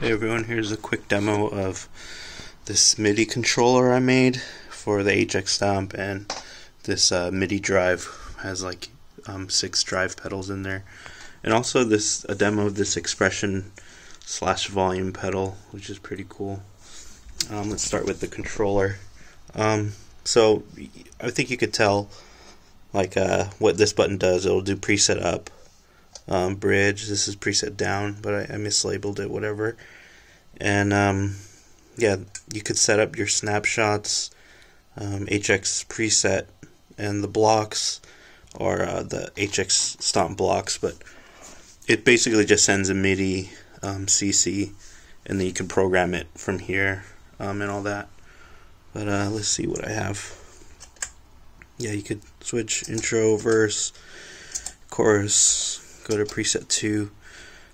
Hey everyone, here's a quick demo of this MIDI controller I made for the HX Stomp and this uh, MIDI drive has like um, six drive pedals in there and also this a demo of this expression slash volume pedal which is pretty cool. Um, let's start with the controller. Um, so I think you could tell like uh, what this button does. It'll do preset up um, bridge. This is preset down, but I, I mislabeled it, whatever. And um, yeah, you could set up your snapshots, um, HX preset, and the blocks or uh, the HX stomp blocks, but it basically just sends a MIDI um, CC, and then you can program it from here um, and all that. But uh, let's see what I have. Yeah, you could switch intro, verse, chorus, go to preset 2.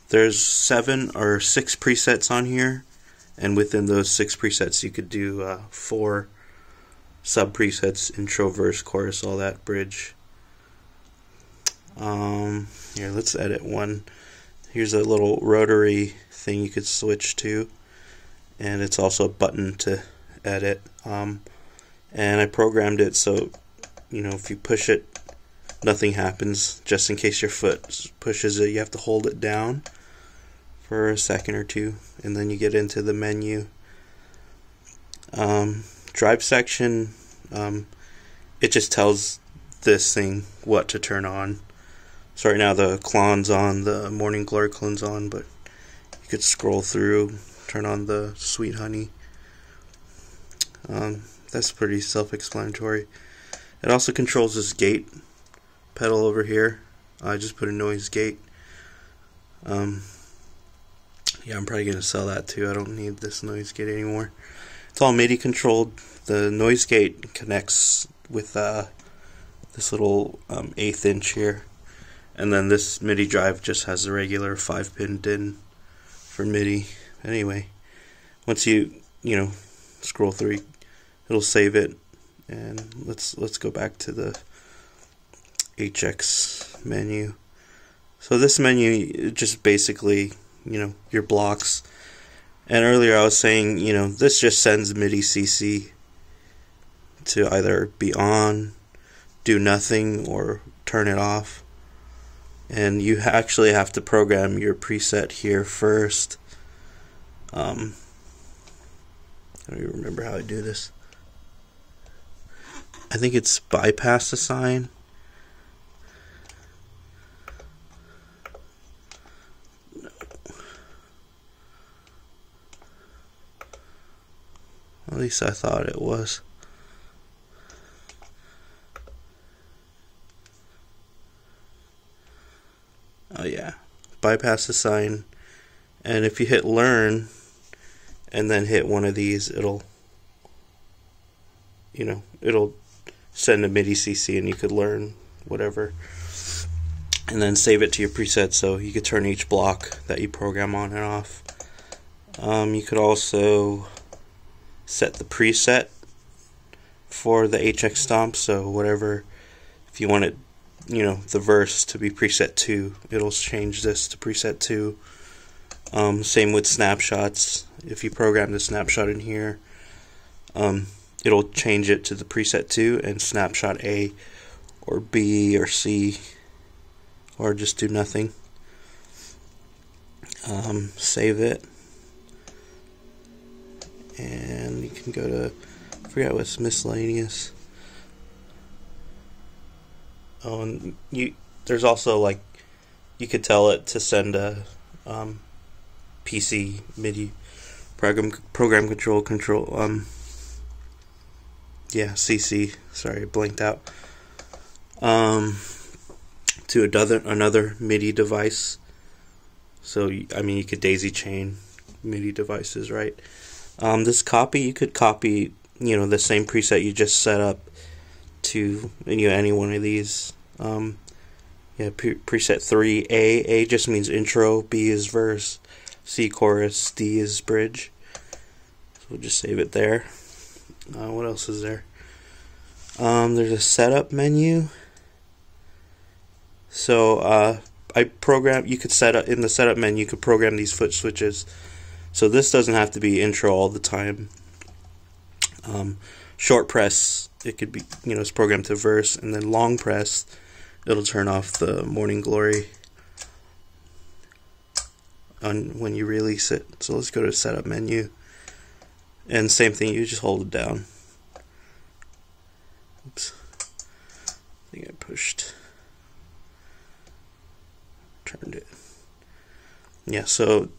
There's seven or six presets on here, and within those six presets, you could do uh, four sub presets intro, verse, chorus, all that, bridge. Um, here, let's edit one. Here's a little rotary thing you could switch to, and it's also a button to edit. Um, and I programmed it so, you know, if you push it nothing happens. Just in case your foot pushes it, you have to hold it down for a second or two, and then you get into the menu. Um, drive section, um, it just tells this thing what to turn on. So right now the Klon's on, the Morning Glory clone's on, but you could scroll through, turn on the Sweet Honey. Um, that's pretty self-explanatory. It also controls this gate pedal over here. I just put a noise gate. Um, yeah, I'm probably going to sell that too. I don't need this noise gate anymore. It's all MIDI controlled. The noise gate connects with uh, this little um, eighth inch here. And then this MIDI drive just has a regular 5 pin DIN for MIDI. Anyway, once you, you know, scroll through, it'll save it. And let's let's go back to the HX menu. So this menu just basically, you know, your blocks. And earlier I was saying, you know, this just sends MIDI CC to either be on, do nothing, or turn it off. And you actually have to program your preset here first. Um, I don't even remember how I do this. I think it's bypass assign. At least I thought it was. Oh yeah. Bypass the sign. And if you hit learn and then hit one of these, it'll you know, it'll send a MIDI CC and you could learn whatever. And then save it to your preset so you could turn each block that you program on and off. Um, you could also set the preset for the HX stomp. So whatever, if you want it, you know, the verse to be preset two, it'll change this to preset two. Um, same with snapshots. If you program the snapshot in here, um, it'll change it to the preset two and snapshot A or B or C or just do nothing. Um, save it you can go to I forgot what's miscellaneous. Oh, and you there's also like you could tell it to send a um, PC MIDI program program control control um yeah CC sorry blanked out um to another another MIDI device. So I mean you could daisy chain MIDI devices right. Um, this copy, you could copy, you know, the same preset you just set up to you know, any one of these. Um, yeah, pre- preset 3, A. A just means intro, B is verse, C chorus, D is bridge. So we'll just save it there. Uh, what else is there? Um, there's a setup menu. So uh, I program. You could set up in the setup menu. You could program these foot switches So this doesn't have to be intro all the time. Um, short press, it could be, you know, it's programmed to verse, and then long press, it'll turn off the morning glory on when you release it. So let's go to setup menu. And same thing, you just hold it down. Oops. I think I pushed turned it. Yeah, so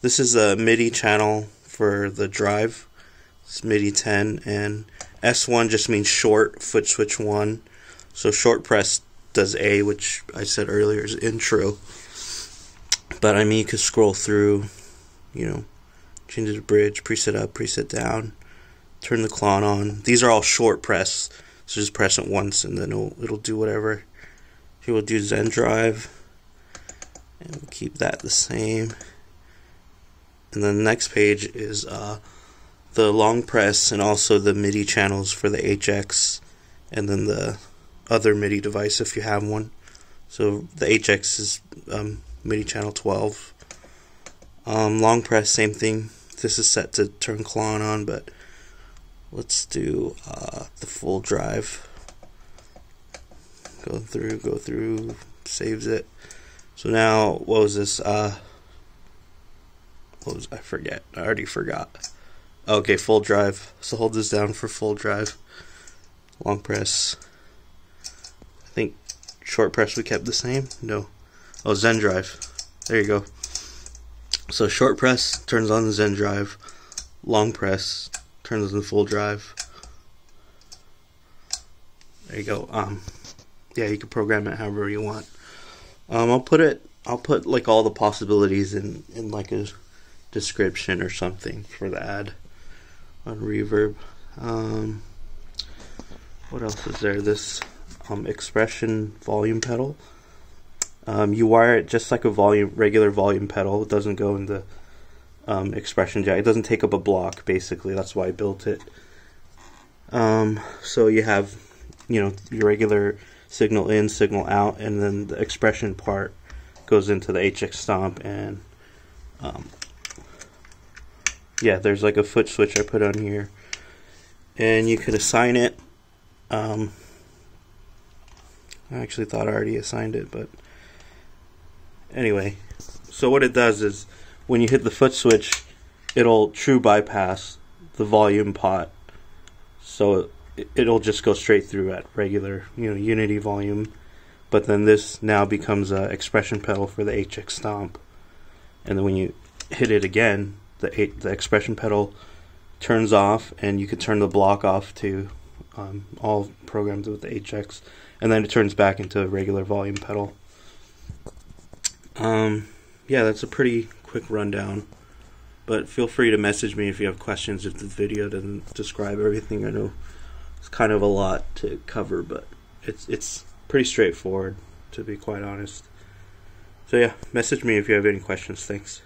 this is a MIDI channel for the drive. It's MIDI 10 and S1 just means short foot switch 1. So short press does A, which I said earlier is intro. But I mean, you could scroll through, you know, change the bridge, preset up, preset down, turn the clone on. These are all short press, so just press it once and then it'll, it'll do whatever. Here we'll do Zen Drive, and we'll keep that the same. And then the next page is uh, the long press and also the MIDI channels for the HX, and then the other MIDI device if you have one. So the HX is um, MIDI channel 12. Um, long press, same thing. This is set to turn Klon on, but let's do uh, the full drive. Go through, go through, saves it. So now, what was this? Uh, what was I forget? I already forgot. Okay, full drive. So hold this down for full drive. Long press. I think short press we kept the same. No. Oh, Zen drive. There you go. So short press turns on the Zen drive. Long press turns on the full drive. There you go. Um, yeah, you can program it however you want. Um, I'll put it. I'll put like all the possibilities in in like a description or something for the ad on Reverb. Um, what else is there? This um, expression volume pedal. Um, you wire it just like a volume, regular volume pedal. It doesn't go in the um, expression jack. It doesn't take up a block, basically. That's why I built it. Um, so you have, you know, your regular signal in, signal out, and then the expression part goes into the HX Stomp. And um, yeah, there's like a foot switch I put on here, and you could assign it. Um, I actually thought I already assigned it, but anyway, so what it does is when you hit the foot switch, it'll true bypass the volume pot. So it'll just go straight through at regular, you know, unity volume. But then this now becomes a expression pedal for the HX Stomp. And then when you hit it again, the the expression pedal turns off, and you can turn the block off to um, all programs with the HX, and then it turns back into a regular volume pedal. Um, yeah, that's a pretty quick rundown. But feel free to message me if you have questions if the video doesn't describe everything. I know it's kind of a lot to cover, but it's it's pretty straightforward to be quite honest. So yeah, message me if you have any questions. Thanks.